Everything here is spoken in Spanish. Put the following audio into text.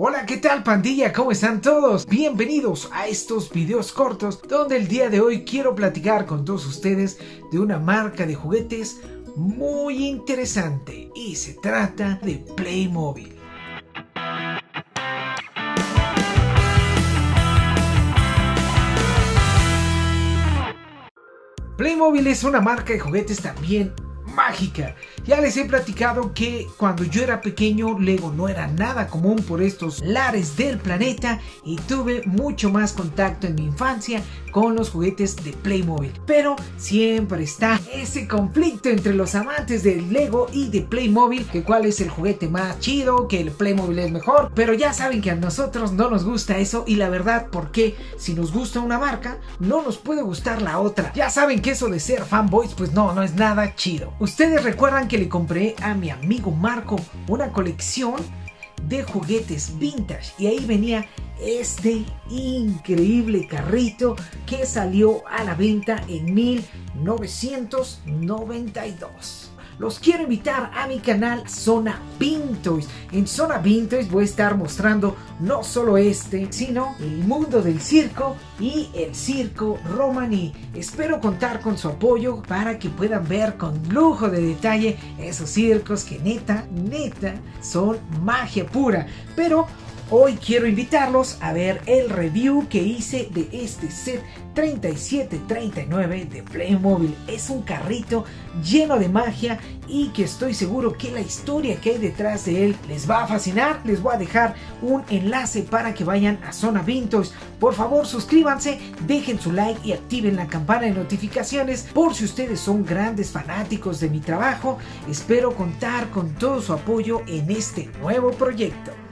Hola, ¿qué tal pandilla? ¿Cómo están todos? Bienvenidos a estos videos cortos donde el día de hoy quiero platicar con todos ustedes de una marca de juguetes muy interesante y se trata de Playmobil. Playmobil es una marca de juguetes también mágica. Ya les he platicado que cuando yo era pequeño Lego no era nada común por estos lares del planeta y tuve mucho más contacto en mi infancia con los juguetes de Playmobil. Pero siempre está ese conflicto entre los amantes del Lego y de Playmobil, que cuál es el juguete más chido, que el Playmobil es mejor. Pero ya saben que a nosotros no nos gusta eso y la verdad, porque si nos gusta una marca, no nos puede gustar la otra. Ya saben que eso de ser fanboys, pues no, no es nada chido. Ustedes recuerdan que le compré a mi amigo Marco una colección de juguetes vintage y ahí venía este increíble carrito que salió a la venta en 1992 los quiero invitar a mi canal Zona Vintage. En Zona Vintage voy a estar mostrando no solo este, sino el mundo del circo y el circo romaní. Espero contar con su apoyo para que puedan ver con lujo de detalle esos circos que neta, neta son magia pura. Pero Hoy quiero invitarlos a ver el review que hice de este set 3739 de Playmobil. Es un carrito lleno de magia y que estoy seguro que la historia que hay detrás de él les va a fascinar. Les voy a dejar un enlace para que vayan a Zona Vintage. Por favor suscríbanse, dejen su like y activen la campana de notificaciones por si ustedes son grandes fanáticos de mi trabajo. Espero contar con todo su apoyo en este nuevo proyecto.